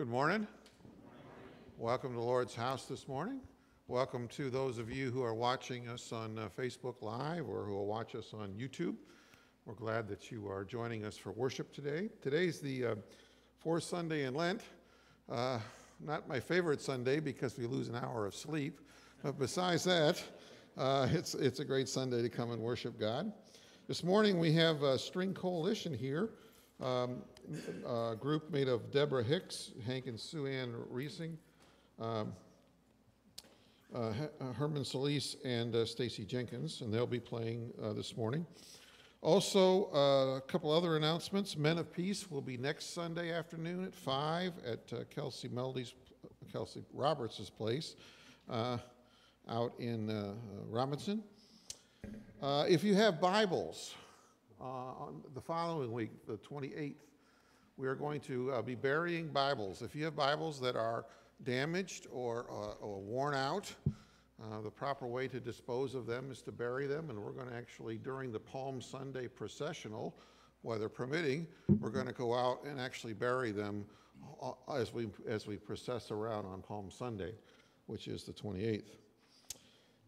Good morning. Welcome to Lord's house this morning. Welcome to those of you who are watching us on uh, Facebook Live or who will watch us on YouTube. We're glad that you are joining us for worship today. Today's the uh, fourth Sunday in Lent. Uh, not my favorite Sunday because we lose an hour of sleep, but besides that, uh, it's, it's a great Sunday to come and worship God. This morning we have a string coalition here. Um, a group made of Deborah Hicks, Hank and Sue Ann Reesing, um, uh, uh, Herman Solis, and uh, Stacy Jenkins, and they'll be playing uh, this morning. Also, uh, a couple other announcements. Men of Peace will be next Sunday afternoon at 5 at uh, Kelsey Melody's, Kelsey Roberts' place out in Robinson. if you have Bibles, on the following week, the 28th, we are going to uh, be burying Bibles. If you have Bibles that are damaged or, uh, or worn out, uh, the proper way to dispose of them is to bury them, and we're going to actually, during the Palm Sunday processional, weather permitting, we're going to go out and actually bury them uh, as we, as we process around on Palm Sunday, which is the 28th.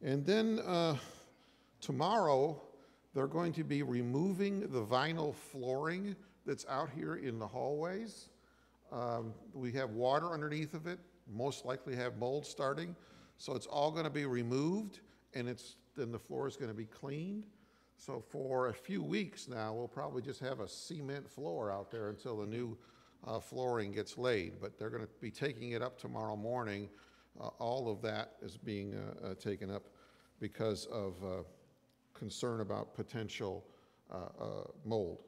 And then uh, tomorrow, they're going to be removing the vinyl flooring that's out here in the hallways. Um, we have water underneath of it, most likely have mold starting. So it's all going to be removed and it's, then the floor is going to be cleaned. So for a few weeks now, we'll probably just have a cement floor out there until the new uh, flooring gets laid. But they're going to be taking it up tomorrow morning. Uh, all of that is being uh, uh taken up because of uh, concern about potential uh, mold.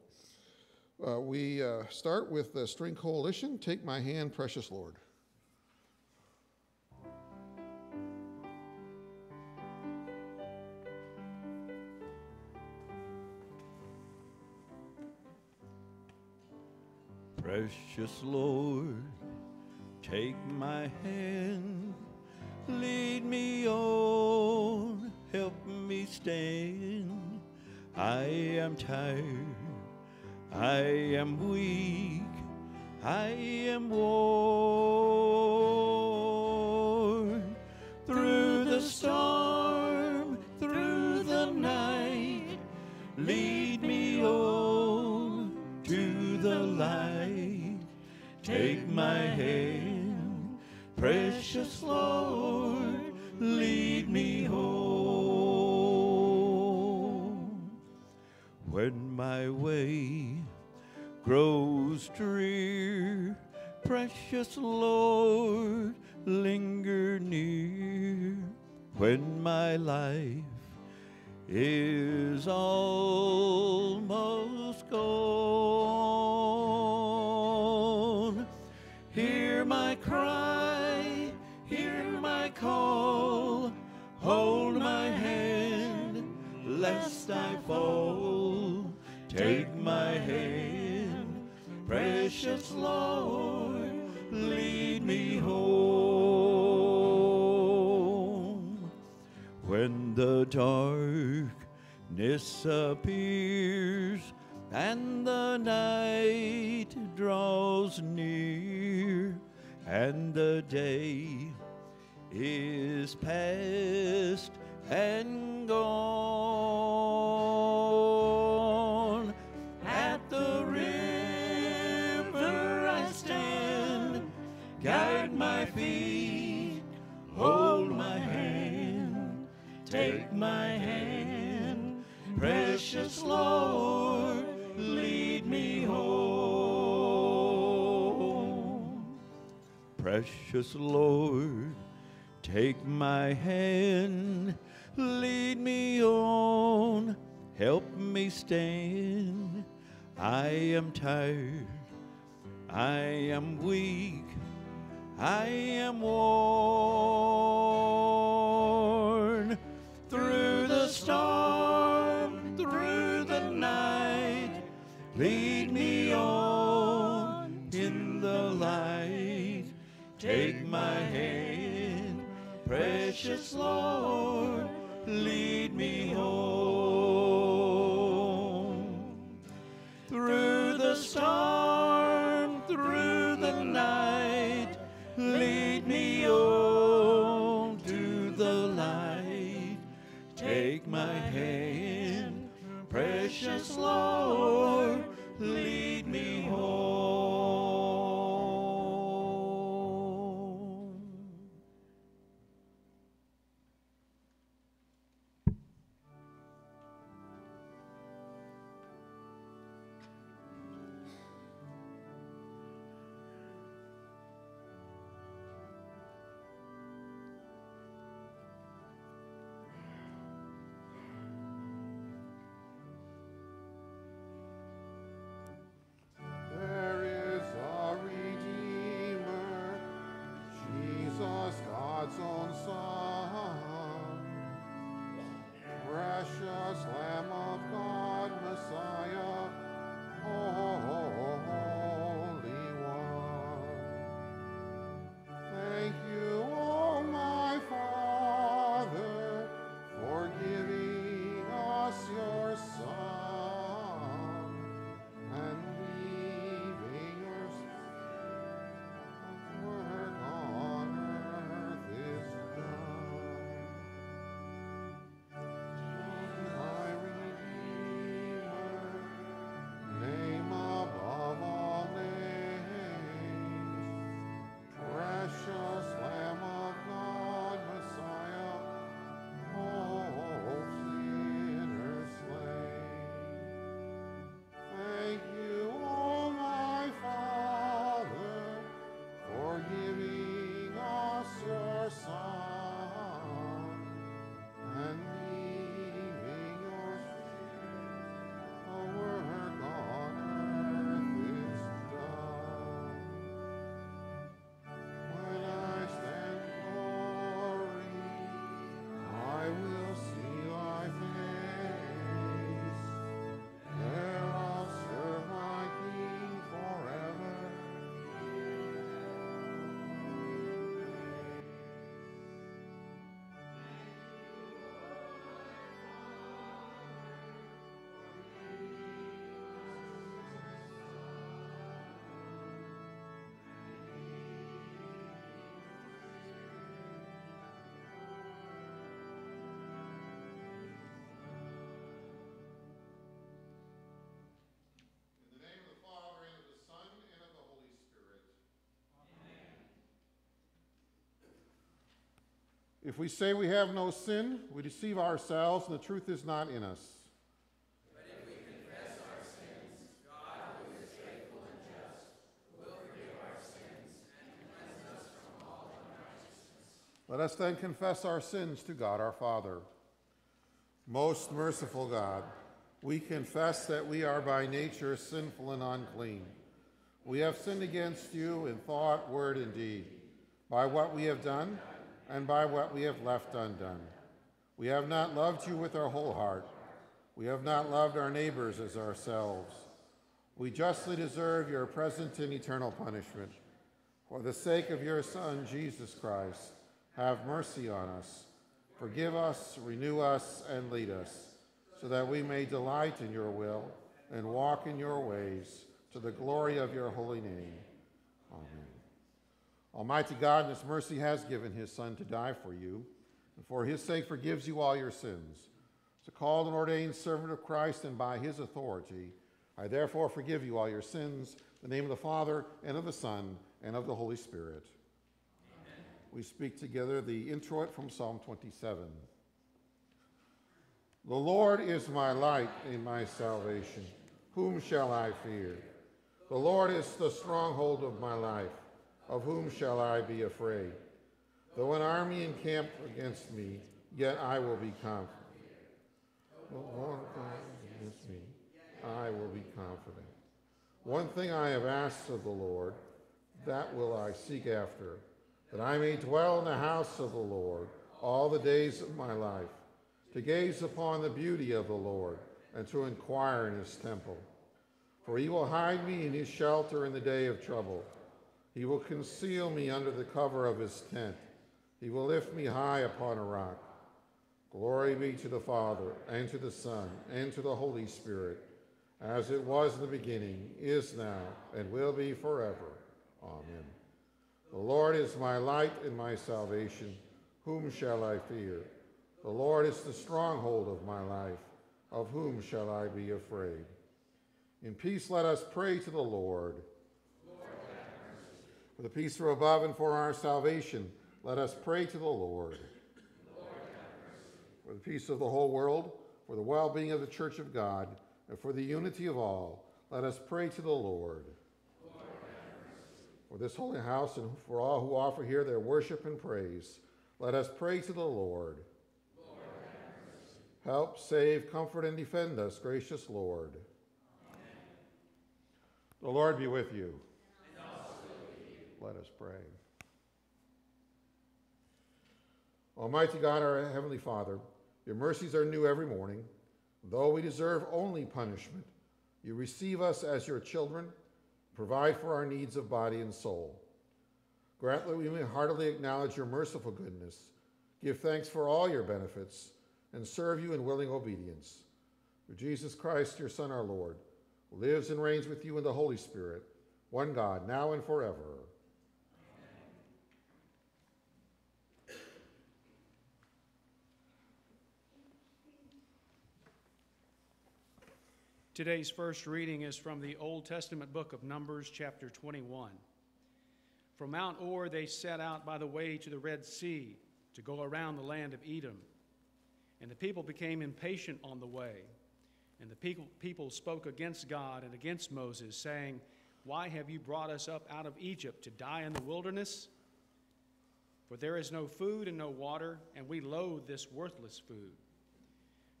Uh, we uh, start with the string coalition. Take my hand, precious Lord. Precious Lord, take my hand, lead me on, help me stand. I am tired I am weak, I am worn through the storm, through the night. Lead me on to the light. Take my hand, precious Lord, lead me my way grows drear. Precious Lord, linger near when my life is almost Lord, lead me home. When the darkness appears and the night draws near and the day is past and gone Precious Lord, take my hand, lead me on, help me stand. I am tired, I am weak, I am worn through the storm, through the night. Lead My hand, precious Lord, lead me home If we say we have no sin, we deceive ourselves and the truth is not in us. Let us then confess our sins to God our Father. Most merciful God, we confess that we are by nature sinful and unclean. We have sinned against you in thought, word, and deed, by what we have done and by what we have left undone. We have not loved you with our whole heart. We have not loved our neighbors as ourselves. We justly deserve your present and eternal punishment. For the sake of your Son, Jesus Christ, have mercy on us. Forgive us, renew us, and lead us, so that we may delight in your will and walk in your ways to the glory of your holy name. Amen. Almighty God, in his mercy, has given his Son to die for you, and for his sake forgives you all your sins. As a called and ordained servant of Christ, and by his authority, I therefore forgive you all your sins, in the name of the Father, and of the Son, and of the Holy Spirit we speak together the introit from Psalm 27. The Lord is my light and my salvation. Whom shall I fear? The Lord is the stronghold of my life. Of whom shall I be afraid? Though an army encamp against me, yet I will be confident. Against me, I will be confident. One thing I have asked of the Lord, that will I seek after that I may dwell in the house of the Lord all the days of my life, to gaze upon the beauty of the Lord and to inquire in his temple. For he will hide me in his shelter in the day of trouble. He will conceal me under the cover of his tent. He will lift me high upon a rock. Glory be to the Father, and to the Son, and to the Holy Spirit, as it was in the beginning, is now, and will be forever. Amen. The Lord is my light and my salvation. Whom shall I fear? The Lord is the stronghold of my life. Of whom shall I be afraid? In peace, let us pray to the Lord. For the peace from above and for our salvation, let us pray to the Lord. For the peace of the whole world, for the well being of the Church of God, and for the unity of all, let us pray to the Lord for this holy house and for all who offer here their worship and praise. Let us pray to the Lord. Lord Help, save, comfort, and defend us, gracious Lord. Amen. The Lord be with you. Let us pray. Almighty God, our Heavenly Father, your mercies are new every morning. Though we deserve only punishment, you receive us as your children Provide for our needs of body and soul. Grant that we may heartily acknowledge your merciful goodness, give thanks for all your benefits, and serve you in willing obedience. Through Jesus Christ, your Son, our Lord, who lives and reigns with you in the Holy Spirit, one God, now and forever. Today's first reading is from the Old Testament book of Numbers, chapter 21. From Mount Hor, they set out by the way to the Red Sea to go around the land of Edom. And the people became impatient on the way. And the people, people spoke against God and against Moses, saying, Why have you brought us up out of Egypt to die in the wilderness? For there is no food and no water, and we loathe this worthless food.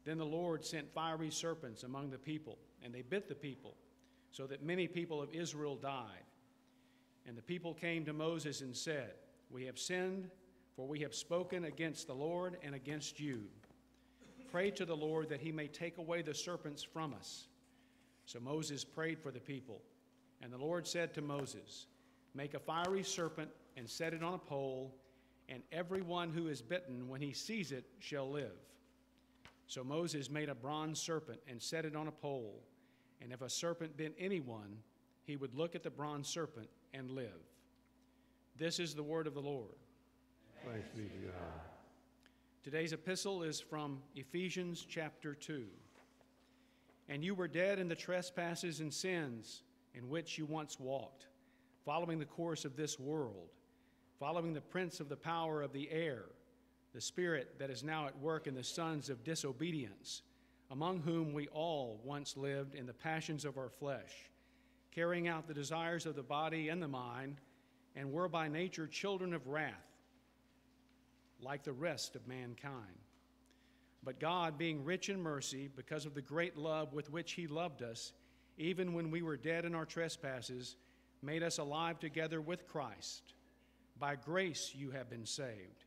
Then the Lord sent fiery serpents among the people, and they bit the people, so that many people of Israel died. And the people came to Moses and said, We have sinned, for we have spoken against the Lord and against you. Pray to the Lord that he may take away the serpents from us. So Moses prayed for the people. And the Lord said to Moses, Make a fiery serpent and set it on a pole, and everyone who is bitten, when he sees it, shall live. So Moses made a bronze serpent and set it on a pole. And if a serpent bit anyone, he would look at the bronze serpent and live. This is the word of the Lord. Thanks be to God. Today's epistle is from Ephesians chapter 2. And you were dead in the trespasses and sins in which you once walked, following the course of this world, following the prince of the power of the air the Spirit that is now at work in the sons of disobedience, among whom we all once lived in the passions of our flesh, carrying out the desires of the body and the mind, and were by nature children of wrath, like the rest of mankind. But God, being rich in mercy, because of the great love with which He loved us, even when we were dead in our trespasses, made us alive together with Christ. By grace you have been saved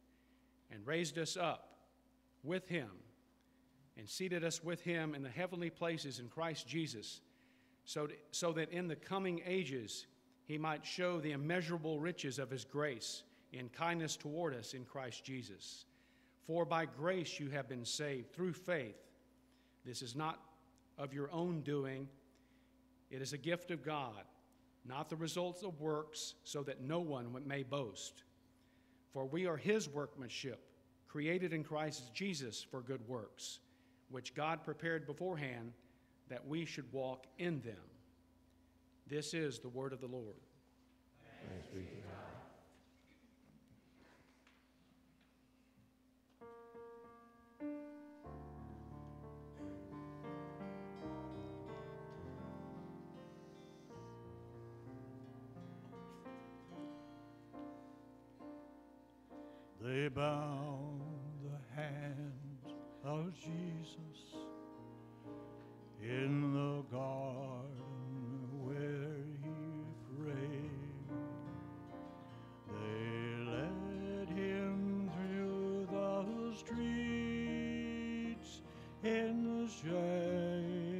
and raised us up with him and seated us with him in the heavenly places in Christ Jesus, so, so that in the coming ages he might show the immeasurable riches of his grace in kindness toward us in Christ Jesus. For by grace you have been saved through faith. This is not of your own doing, it is a gift of God, not the results of works, so that no one may boast. For we are his workmanship, created in Christ Jesus for good works, which God prepared beforehand that we should walk in them. This is the word of the Lord. They bound the hands of Jesus in the garden where he prayed. They led him through the streets in the shade.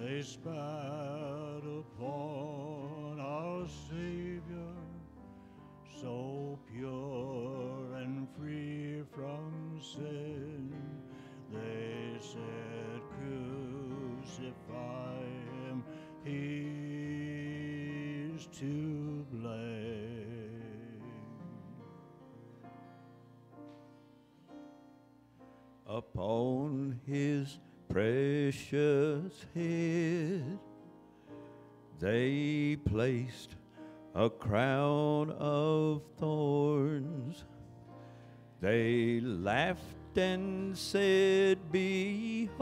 They spat sin. They said, Crucify him, he's to blame. upon his precious head they placed a crown of thorns. They laughed and said, Behold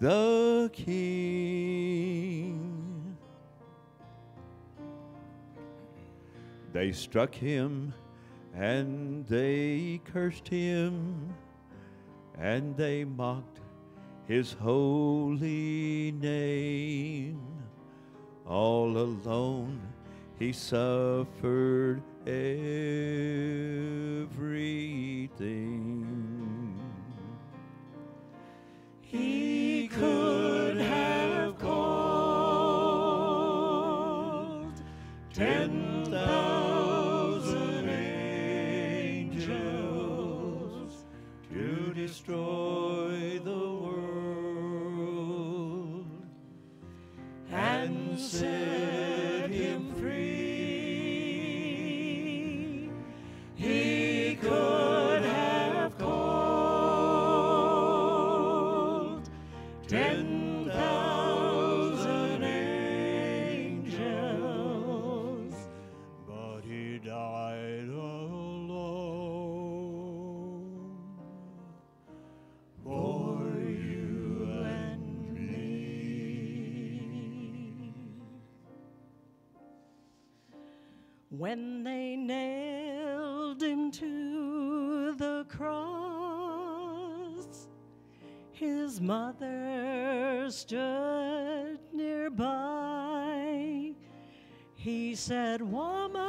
the King. They struck him and they cursed him and they mocked his holy name. All alone he suffered everything. He could have called ten thousand angels to destroy the world and set When they nailed him to the cross, his mother stood nearby. He said, Woman,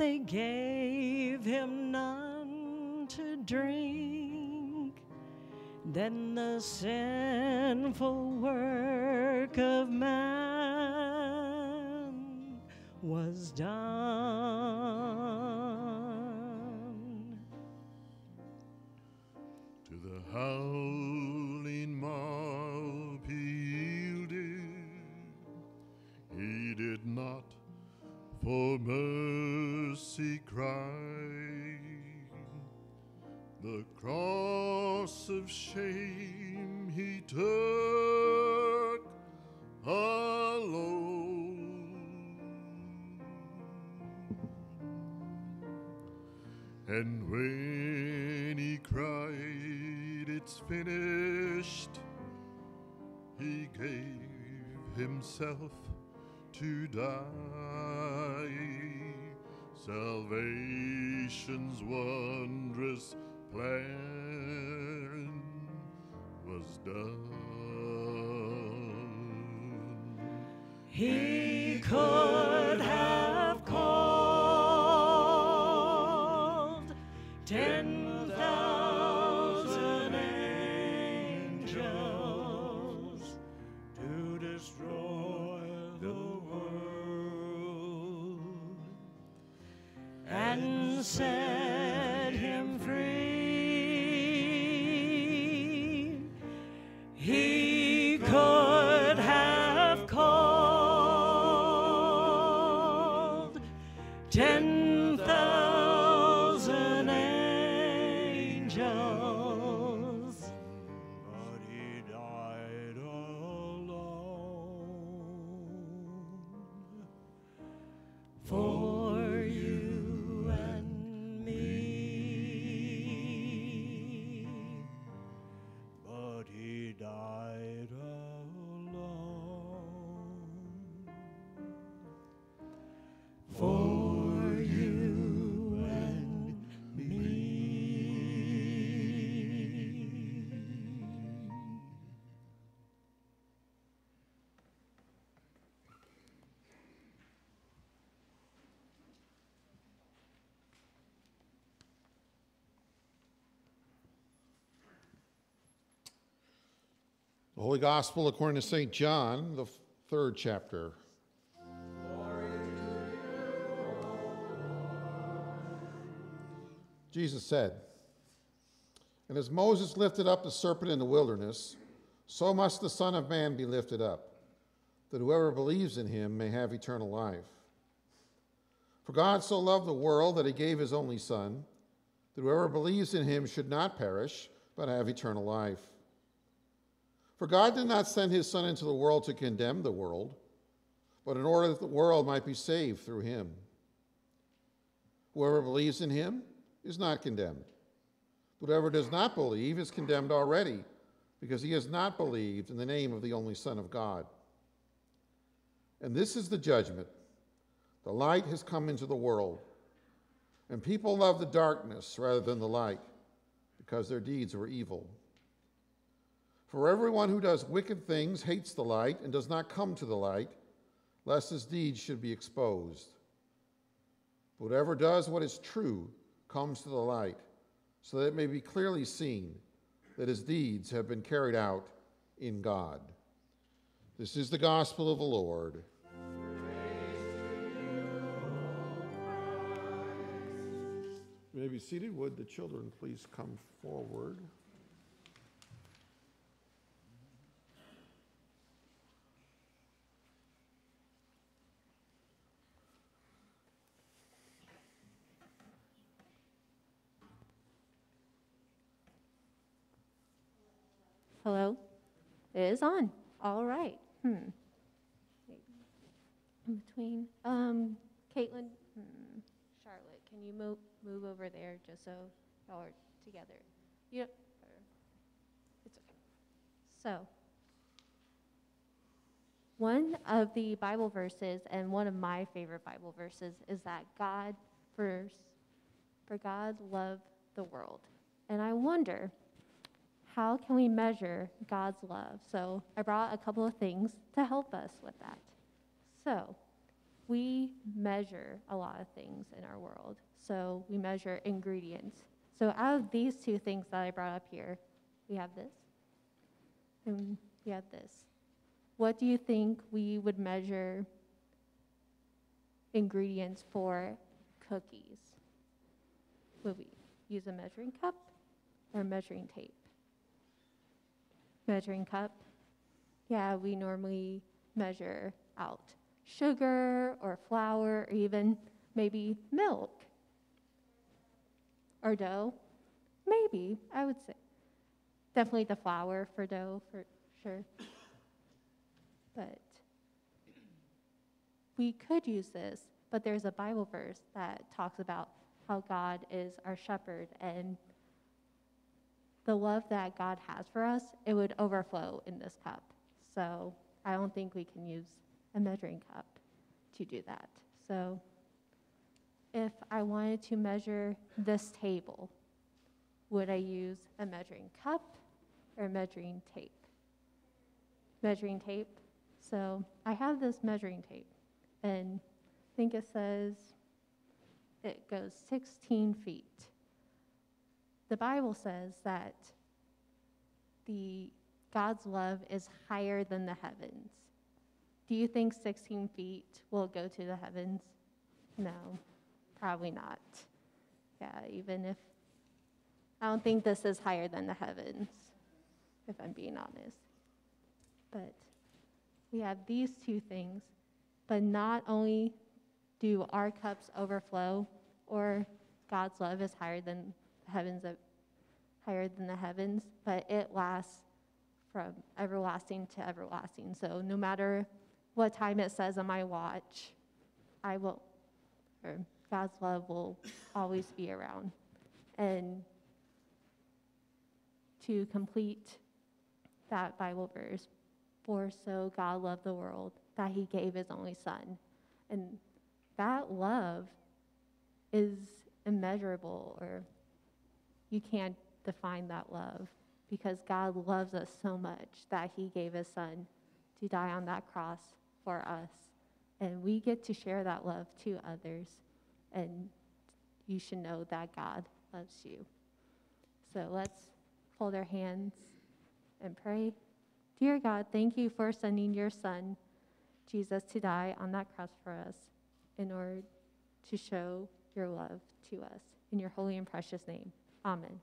they gave him none to drink. Then the sinful work of man he gave himself to die. Salvation's wondrous plan was done. He could The Holy Gospel according to St. John, the third chapter. Jesus said, And as Moses lifted up the serpent in the wilderness, so must the Son of Man be lifted up, that whoever believes in him may have eternal life. For God so loved the world that he gave his only Son, that whoever believes in him should not perish, but have eternal life. For God did not send his Son into the world to condemn the world, but in order that the world might be saved through him. Whoever believes in him is not condemned. Whoever does not believe is condemned already, because he has not believed in the name of the only Son of God. And this is the judgment the light has come into the world, and people love the darkness rather than the light, because their deeds were evil. For everyone who does wicked things hates the light and does not come to the light, lest his deeds should be exposed. But whoever does what is true comes to the light, so that it may be clearly seen that his deeds have been carried out in God. This is the gospel of the Lord. You may be seated. Would the children please come forward? Hello? It is on. All right. Hmm. In between. Um, Caitlin, hmm. Charlotte, can you move move over there just so y'all are together? You it's okay. So, one of the Bible verses and one of my favorite Bible verses is that God first, for God loved the world. And I wonder, how can we measure God's love? So I brought a couple of things to help us with that. So we measure a lot of things in our world. So we measure ingredients. So out of these two things that I brought up here, we have this and we have this. What do you think we would measure ingredients for cookies? Would we use a measuring cup or a measuring tape? Measuring cup. Yeah, we normally measure out sugar or flour or even maybe milk or dough? Maybe, I would say. Definitely the flour for dough, for sure. But we could use this, but there's a Bible verse that talks about how God is our shepherd and the love that God has for us, it would overflow in this cup. So I don't think we can use a measuring cup to do that. So if I wanted to measure this table, would I use a measuring cup or measuring tape? Measuring tape. So I have this measuring tape, and I think it says it goes 16 feet. The Bible says that the God's love is higher than the heavens. Do you think 16 feet will go to the heavens? No, probably not. Yeah, even if I don't think this is higher than the heavens, if I'm being honest. But we have these two things, but not only do our cups overflow or God's love is higher than heavens higher than the heavens, but it lasts from everlasting to everlasting. So no matter what time it says on my watch, I will, or God's love will always be around. And to complete that Bible verse, for so God loved the world that he gave his only son. And that love is immeasurable, or you can't define that love because God loves us so much that he gave his son to die on that cross for us. And we get to share that love to others. And you should know that God loves you. So let's fold our hands and pray. Dear God, thank you for sending your son, Jesus, to die on that cross for us in order to show your love to us. In your holy and precious name, amen.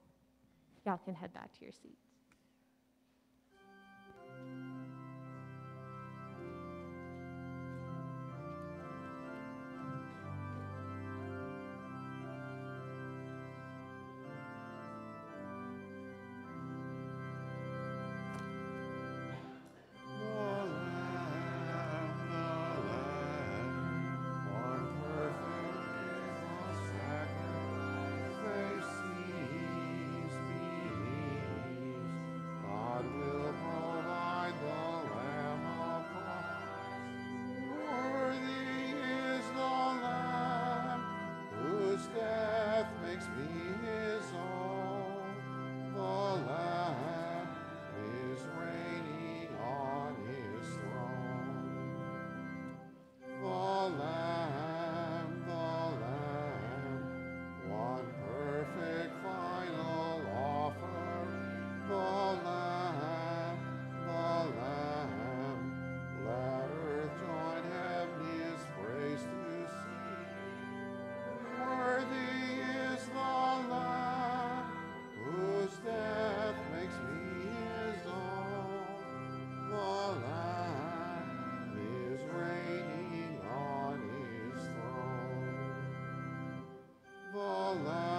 Y'all can head back to your seats. alone.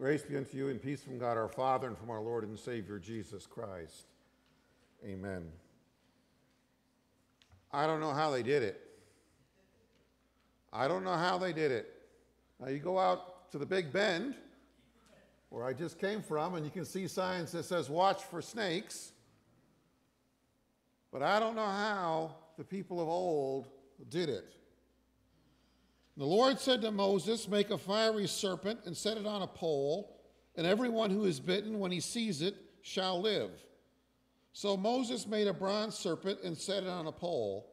Grace be unto you and peace from God our Father and from our Lord and Savior Jesus Christ. Amen. I don't know how they did it. I don't know how they did it. Now, you go out to the Big Bend, where I just came from, and you can see signs that says, watch for snakes. But I don't know how the people of old did it. The Lord said to Moses, Make a fiery serpent and set it on a pole, and everyone who is bitten, when he sees it, shall live. So Moses made a bronze serpent and set it on a pole.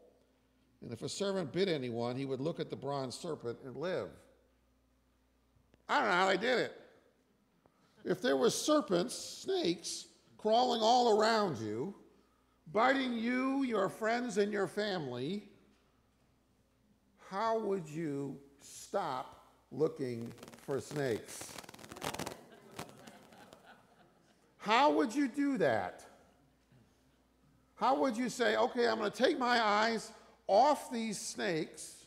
And if a servant bit anyone, he would look at the bronze serpent and live. I don't know how they did it. If there were serpents, snakes, crawling all around you, biting you, your friends, and your family, how would you stop looking for snakes? How would you do that? How would you say, okay, I'm going to take my eyes off these snakes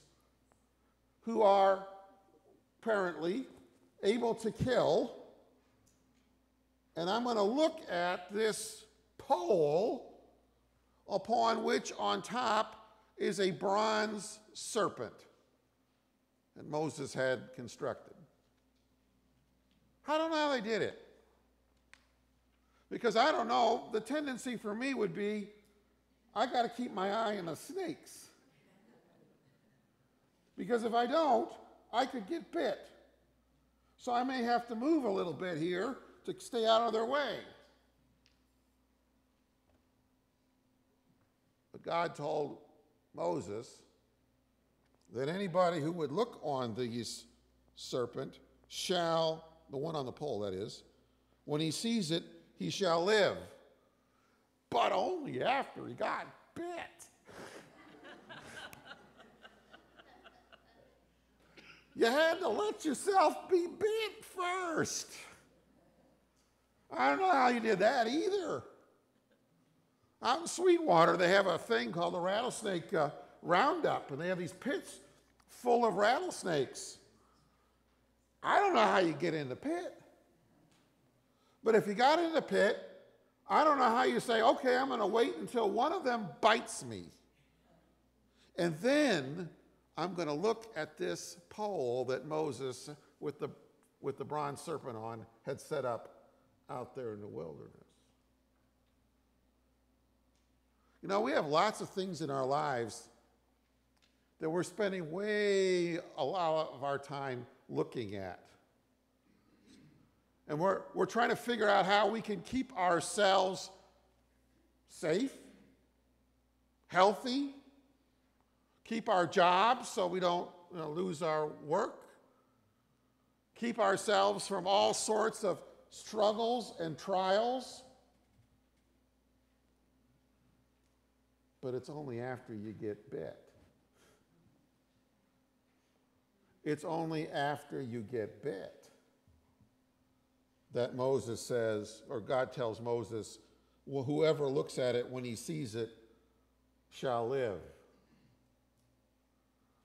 who are apparently able to kill, and I'm going to look at this pole upon which on top is a bronze serpent that Moses had constructed. I don't know how they did it. Because I don't know, the tendency for me would be I got to keep my eye on the snakes. Because if I don't, I could get bit. So I may have to move a little bit here to stay out of their way. But God told Moses that anybody who would look on these serpent shall, the one on the pole that is, when he sees it, he shall live. But only after he got bit. you had to let yourself be bit first. I don't know how you did that either. Out in Sweetwater, they have a thing called the rattlesnake uh, roundup, and they have these pits full of rattlesnakes. I don't know how you get in the pit. But if you got in the pit, I don't know how you say, okay, I'm going to wait until one of them bites me. And then I'm going to look at this pole that Moses, with the, with the bronze serpent on, had set up out there in the wilderness. You know, we have lots of things in our lives that we're spending way a lot of our time looking at. And we're, we're trying to figure out how we can keep ourselves safe, healthy, keep our jobs so we don't you know, lose our work, keep ourselves from all sorts of struggles and trials. But it's only after you get bit. It's only after you get bit that Moses says, or God tells Moses, well, whoever looks at it when he sees it shall live.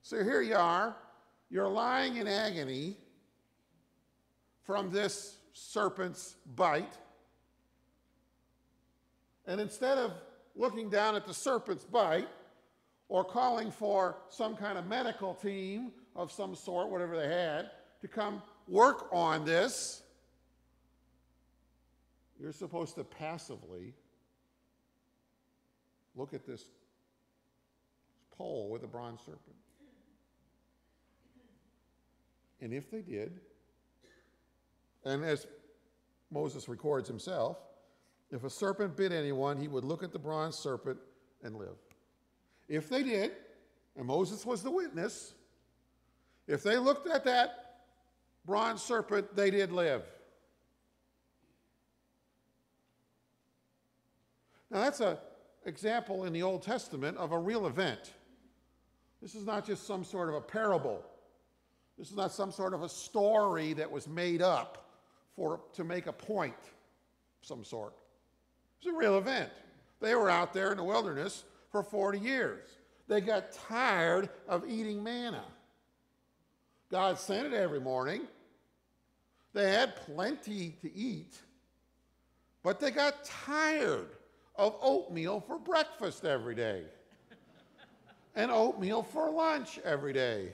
So here you are, you're lying in agony from this serpent's bite. And instead of looking down at the serpent's bite or calling for some kind of medical team of some sort, whatever they had, to come work on this, you're supposed to passively look at this pole with a bronze serpent. And if they did, and as Moses records himself, if a serpent bit anyone, he would look at the bronze serpent and live. If they did, and Moses was the witness, if they looked at that bronze serpent, they did live. Now, that's an example in the Old Testament of a real event. This is not just some sort of a parable. This is not some sort of a story that was made up for, to make a point of some sort. It's a real event. They were out there in the wilderness for 40 years. They got tired of eating manna. God sent it every morning. They had plenty to eat, but they got tired of oatmeal for breakfast every day, and oatmeal for lunch every day,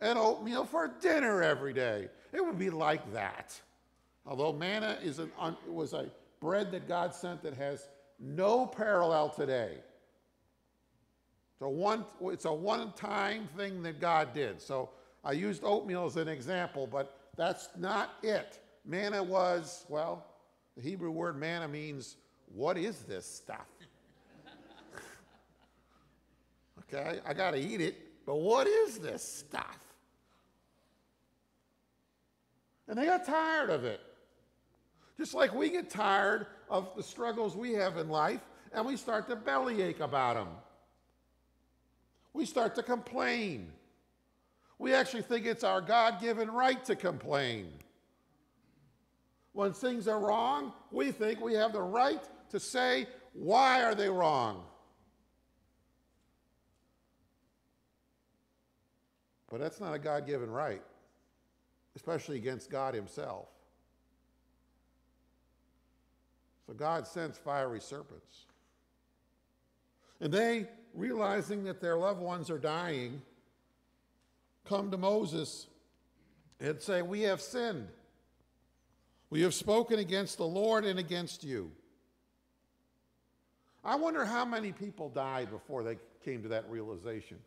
and oatmeal for dinner every day. It would be like that. Although manna is an un, was a bread that God sent that has no parallel today. It's a one, it's a one-time thing that God did. So I used oatmeal as an example, but that's not it. Manna was, well, the Hebrew word manna means, what is this stuff? okay, I got to eat it, but what is this stuff? And they got tired of it. Just like we get tired of the struggles we have in life and we start to bellyache about them. We start to complain. We actually think it's our God given right to complain. When things are wrong, we think we have the right to say, why are they wrong? But that's not a God given right, especially against God Himself. So God sends fiery serpents. And they, realizing that their loved ones are dying, come to Moses and say, We have sinned. We have spoken against the Lord and against you. I wonder how many people died before they came to that realization.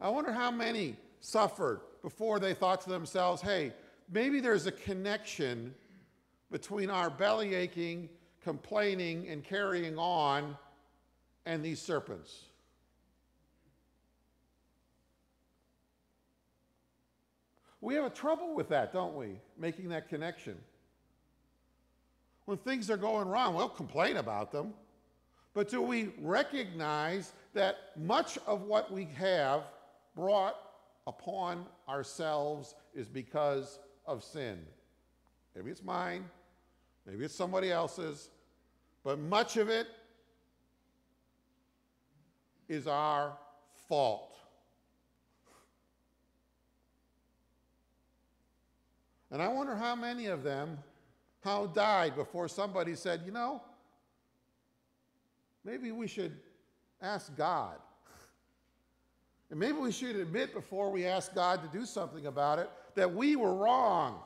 I wonder how many suffered before they thought to themselves, hey, maybe there's a connection between our belly aching, complaining, and carrying on and these serpents. We have a trouble with that, don't we? Making that connection. When things are going wrong, we'll complain about them. But do we recognize that much of what we have brought upon ourselves is because of sin? Maybe it's mine, maybe it's somebody else's, but much of it is our fault. And I wonder how many of them how died before somebody said, you know, maybe we should ask God. And maybe we should admit before we ask God to do something about it that we were wrong,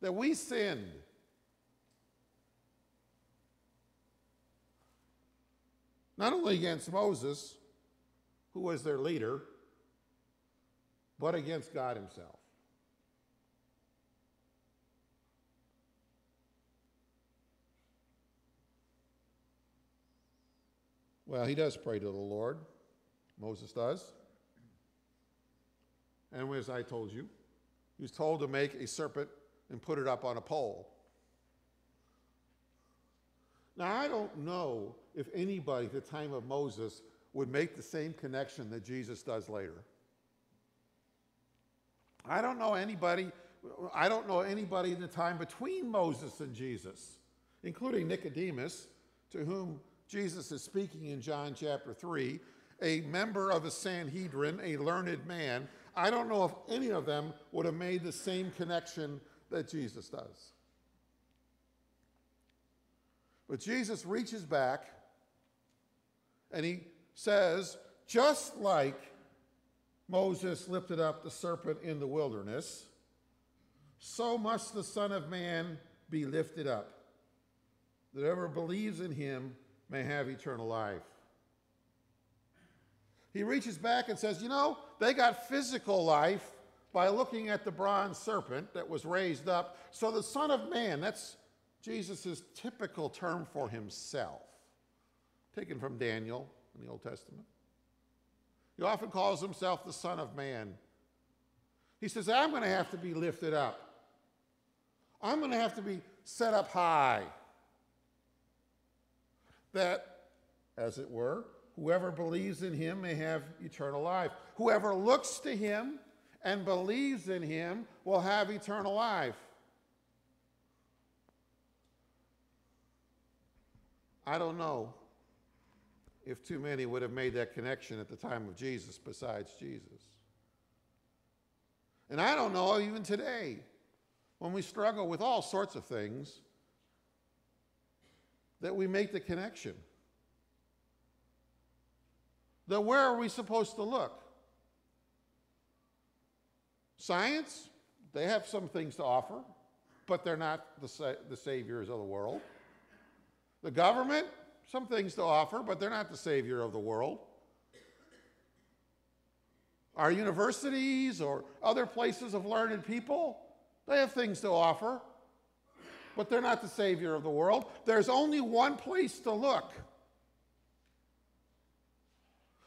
that we sinned. Not only against Moses, who was their leader, but against God Himself. Well, he does pray to the Lord. Moses does. And as I told you, he was told to make a serpent and put it up on a pole. Now, I don't know if anybody at the time of Moses would make the same connection that Jesus does later. I don't know anybody, I don't know anybody in the time between Moses and Jesus, including Nicodemus, to whom Jesus is speaking in John chapter 3, a member of a Sanhedrin, a learned man. I don't know if any of them would have made the same connection that Jesus does. But Jesus reaches back and he says, just like Moses lifted up the serpent in the wilderness, so must the Son of Man be lifted up, that whoever believes in him may have eternal life. He reaches back and says, You know, they got physical life by looking at the bronze serpent that was raised up. So the Son of Man, that's Jesus' typical term for himself, taken from Daniel in the Old Testament. He often calls himself the Son of Man. He says, I'm going to have to be lifted up. I'm going to have to be set up high that, as it were, whoever believes in him may have eternal life. Whoever looks to him and believes in him will have eternal life. I don't know if too many would have made that connection at the time of Jesus besides Jesus. And I don't know, even today, when we struggle with all sorts of things, that we make the connection. That where are we supposed to look? Science, they have some things to offer, but they're not the, sa- the saviors of the world. The government, some things to offer, but they're not the savior of the world. Our universities or other places of learned people, they have things to offer, but they're not the savior of the world. There's only one place to look.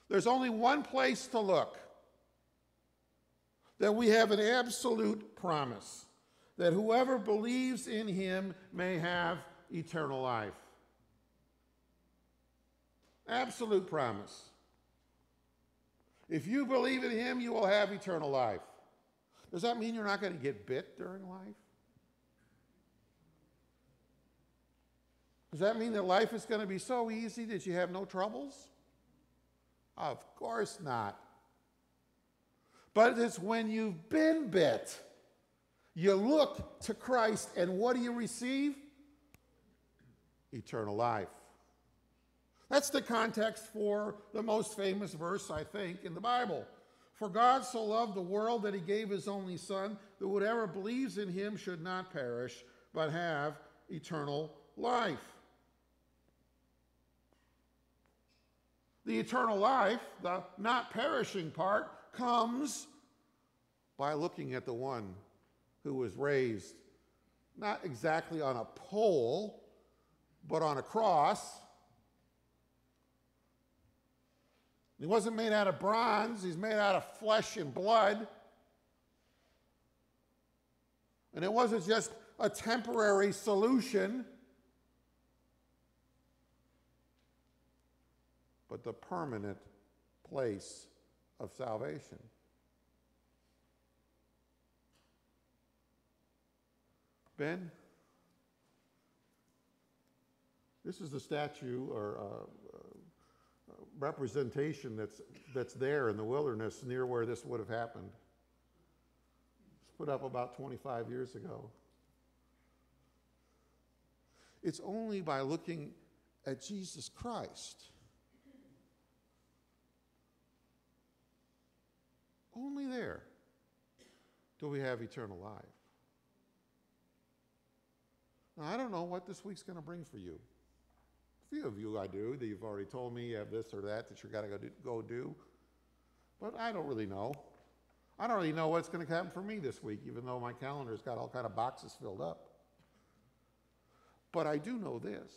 There's only one place to look. That we have an absolute promise that whoever believes in him may have eternal life. Absolute promise. If you believe in him, you will have eternal life. Does that mean you're not going to get bit during life? Does that mean that life is going to be so easy that you have no troubles? Of course not. But it's when you've been bit, you look to Christ, and what do you receive? Eternal life. That's the context for the most famous verse, I think, in the Bible. For God so loved the world that he gave his only Son, that whatever believes in him should not perish, but have eternal life. The eternal life, the not perishing part, comes by looking at the one who was raised not exactly on a pole, but on a cross. He wasn't made out of bronze, he's made out of flesh and blood. And it wasn't just a temporary solution, but the permanent place of salvation. Ben? This is the statue or uh, uh, representation that's, that's there in the wilderness near where this would have happened. It's put up about 25 years ago. It's only by looking at Jesus Christ, only there, do we have eternal life. Now, I don't know what this week's going to bring for you. A few of you I do, that you've already told me you have this or that that you've got to go do, go do. But I don't really know. I don't really know what's going to happen for me this week, even though my calendar's got all kind of boxes filled up. But I do know this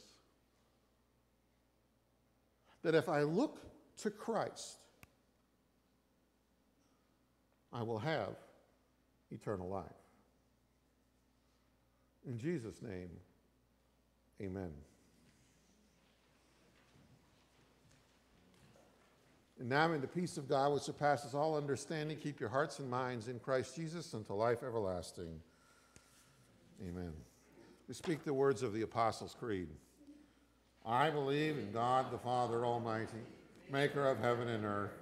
that if I look to Christ, I will have eternal life. In Jesus' name, amen. And now, in the peace of God, which surpasses all understanding, keep your hearts and minds in Christ Jesus unto life everlasting. Amen. We speak the words of the Apostles' Creed. I believe in God the Father Almighty, maker of heaven and earth,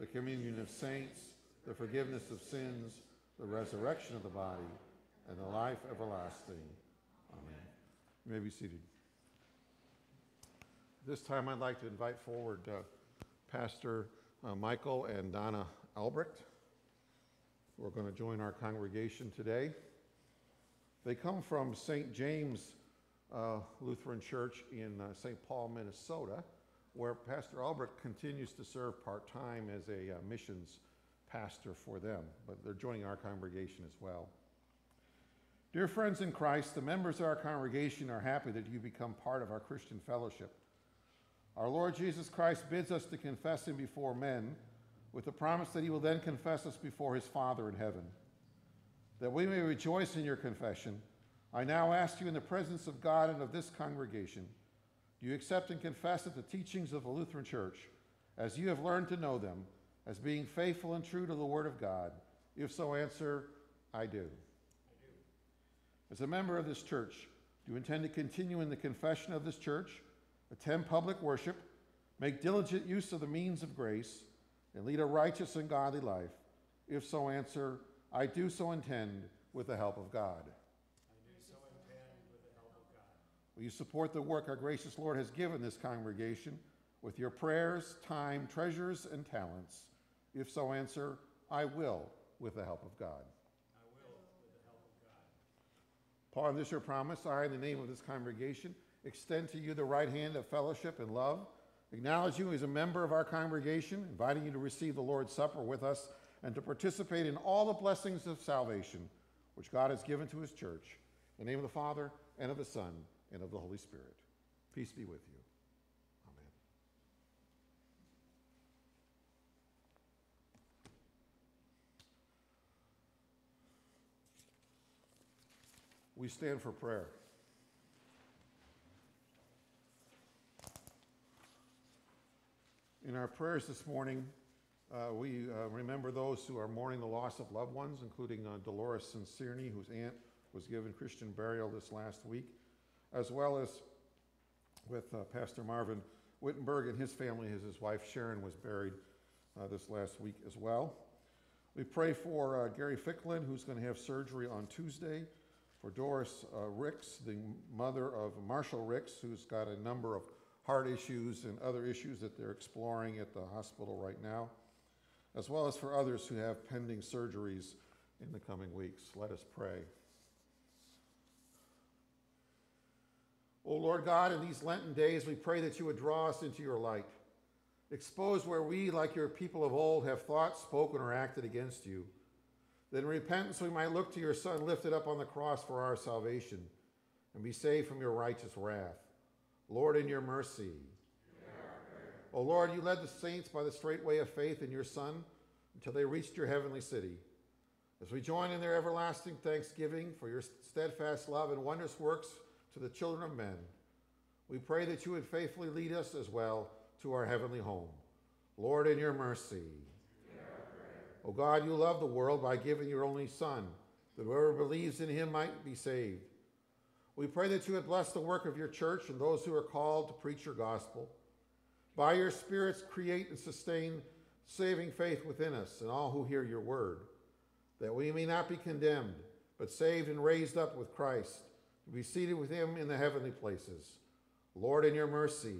the communion of saints, the forgiveness of sins, the resurrection of the body, and the life everlasting. Amen. You may be seated. This time I'd like to invite forward uh, Pastor uh, Michael and Donna Albrecht, who are going to join our congregation today. They come from St. James uh, Lutheran Church in uh, St. Paul, Minnesota, where Pastor Albrecht continues to serve part time as a uh, missions pastor for them, but they're joining our congregation as well. Dear friends in Christ, the members of our congregation are happy that you become part of our Christian fellowship. Our Lord Jesus Christ bids us to confess him before men with the promise that he will then confess us before his Father in heaven. that we may rejoice in your confession, I now ask you in the presence of God and of this congregation, you accept and confess that the teachings of the Lutheran Church, as you have learned to know them, as being faithful and true to the Word of God? If so, answer, I do. I do. As a member of this church, do you intend to continue in the confession of this church, attend public worship, make diligent use of the means of grace, and lead a righteous and godly life? If so, answer, I do so intend with the help of God. Will you support the work our gracious Lord has given this congregation with your prayers, time, treasures, and talents? If so, answer, I will with the help of God. I will with the help of God. Upon this your promise, I, in the name of this congregation, extend to you the right hand of fellowship and love, acknowledge you as a member of our congregation, inviting you to receive the Lord's Supper with us and to participate in all the blessings of salvation which God has given to his church. In the name of the Father, and of the Son, and of the Holy Spirit. Peace be with you. Amen. We stand for prayer. In our prayers this morning, uh, we uh, remember those who are mourning the loss of loved ones, including uh, Dolores Sincerny, whose aunt was given Christian burial this last week, as well as with uh, Pastor Marvin Wittenberg and his family, as his wife Sharon was buried uh, this last week as well. We pray for uh, Gary Ficklin, who's going to have surgery on Tuesday, for Doris uh, Ricks, the mother of Marshall Ricks, who's got a number of heart issues and other issues that they're exploring at the hospital right now, as well as for others who have pending surgeries in the coming weeks. Let us pray. O Lord God, in these Lenten days, we pray that you would draw us into your light. Expose where we, like your people of old, have thought, spoken, or acted against you. That in repentance we might look to your Son lifted up on the cross for our salvation and be saved from your righteous wrath. Lord, in your mercy. O Lord, you led the saints by the straight way of faith in your Son until they reached your heavenly city. As we join in their everlasting thanksgiving for your steadfast love and wondrous works to the children of men, we pray that you would faithfully lead us as well to our heavenly home. Lord, in your mercy. O God, you love the world by giving your only Son, that whoever believes in him might be saved. We pray that you would bless the work of your church and those who are called to preach your gospel. By your spirits, create and sustain saving faith within us and all who hear your word, that we may not be condemned, but saved and raised up with Christ, to be seated with him in the heavenly places. Lord, in your mercy.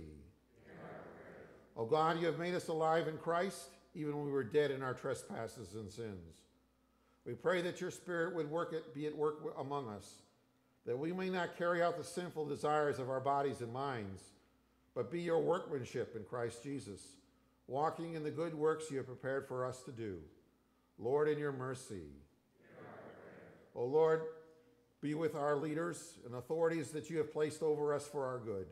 O God, you have made us alive in Christ, even when we were dead in our trespasses and sins. We pray that your Spirit would work it, be at work among us, that we may not carry out the sinful desires of our bodies and minds, but be your workmanship in Christ Jesus, walking in the good works you have prepared for us to do. Lord, in your mercy. O Lord, be with our leaders and authorities that you have placed over us for our good.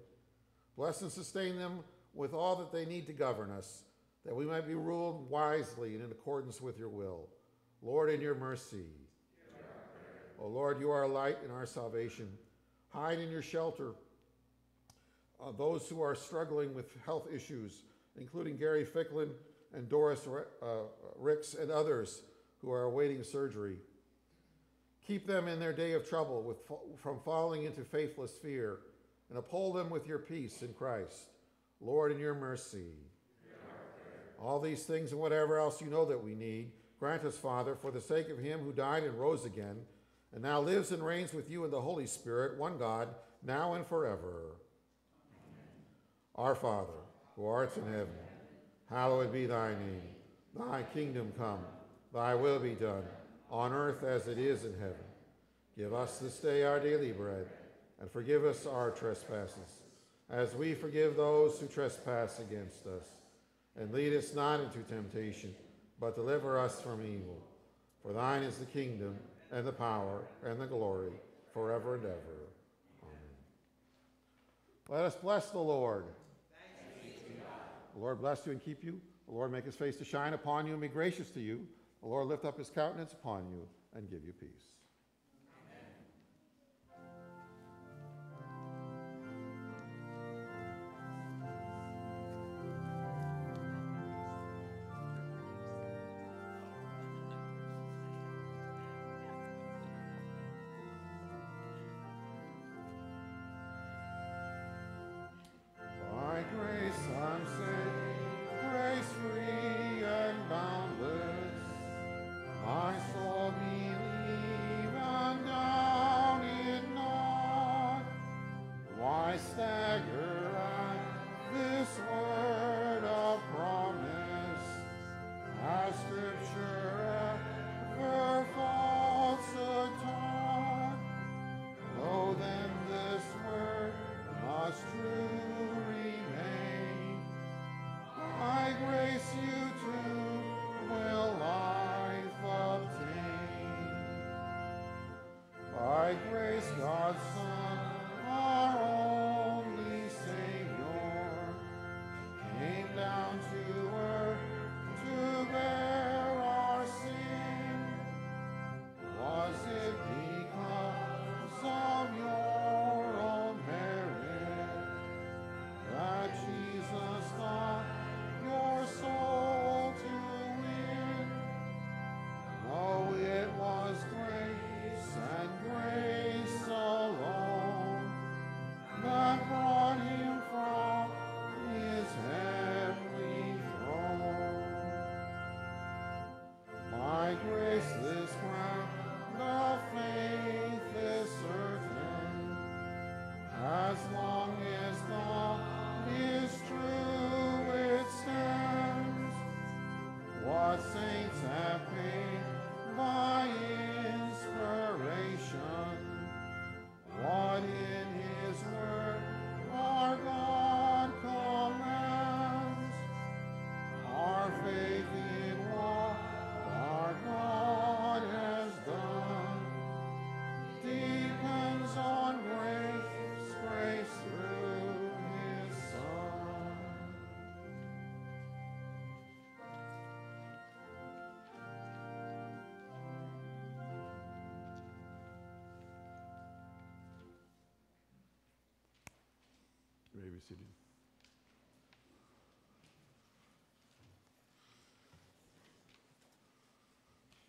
Bless and sustain them with all that they need to govern us, that we might be ruled wisely and in accordance with your will. Lord, in your mercy. O Lord, you are a light in our salvation. Hide in your shelter uh, those who are struggling with health issues, including Gary Ficklin and Doris uh, Ricks and others who are awaiting surgery. Keep them in their day of trouble with, from falling into faithless fear, and uphold them with your peace in Christ. Lord, in your mercy. All these things and whatever else you know that we need, grant us, Father, for the sake of him who died and rose again, and now lives and reigns with you in the Holy Spirit, one God, now and forever. Our Father, who art in heaven, hallowed be thy name. Thy kingdom come, thy will be done, on earth as it is in heaven. Give us this day our daily bread, and forgive us our trespasses, as we forgive those who trespass against us. And lead us not into temptation, but deliver us from evil. For thine is the kingdom, and the power, and the glory, forever and ever. Amen. Let us bless the Lord. The Lord bless you and keep you. The Lord make his face to shine upon you and be gracious to you. The Lord lift up his countenance upon you and give you peace.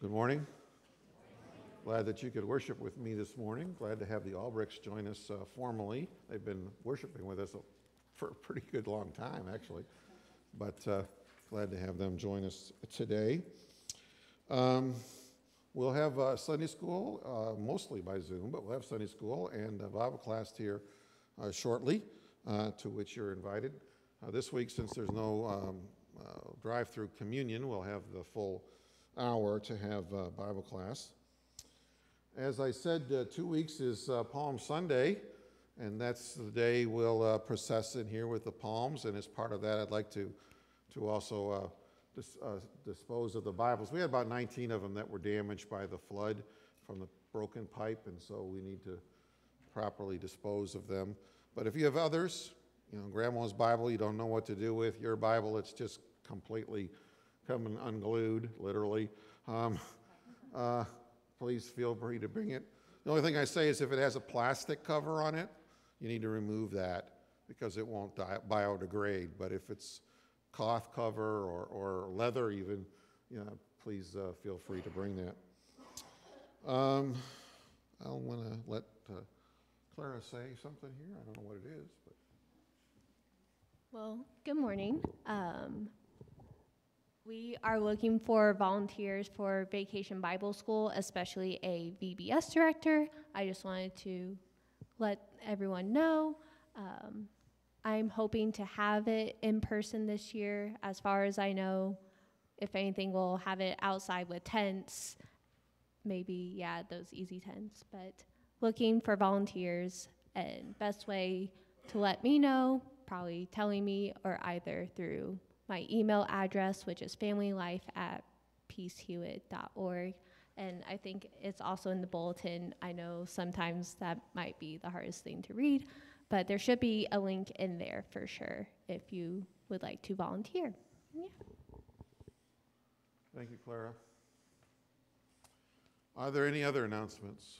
Good morning. Glad that you could worship with me this morning. Glad to have the Albrechts join us uh, formally. They've been worshiping with us for a pretty good long time, actually. But uh, glad to have them join us today. Um, we'll have uh, Sunday school, uh, mostly by Zoom, but we'll have Sunday school and a Bible class here uh, shortly, uh, to which you're invited. Uh, this week, since there's no um, uh, drive-through communion, we'll have the full hour to have uh, Bible class. As I said, uh, two weeks is Palm Sunday, and that's the day we'll process in here with the palms. And as part of that, I'd like to to also dis- dispose of the Bibles. We had about 19 of them that were damaged by the flood from the broken pipe, and so we need to properly dispose of them. But if you have others, you know, Grandma's Bible, you don't know what to do with your Bible, it's just completely coming unglued, literally. Um, uh, please feel free to bring it. The only thing I say is if it has a plastic cover on it, you need to remove that because it won't biodegrade. But if it's cloth cover or, or leather even, you know, please uh, feel free to bring that. Um, I want to let uh, Clara say something here. I don't know what it is, but Well, good morning. Um, we are looking for volunteers for Vacation Bible School, especially a VBS director. I just wanted to let everyone know. Um, I'm hoping to have it in person this year. As far as I know, if anything, we'll have it outside with tents. Maybe, yeah, those easy tents. But looking for volunteers, and best way to let me know, probably telling me, or either through my email address, which is familylife at peacehewitt.org. And I think it's also in the bulletin. I know sometimes that might be the hardest thing to read, but there should be a link in there for sure if you would like to volunteer. Yeah. thank you, Clara. Are there any other announcements?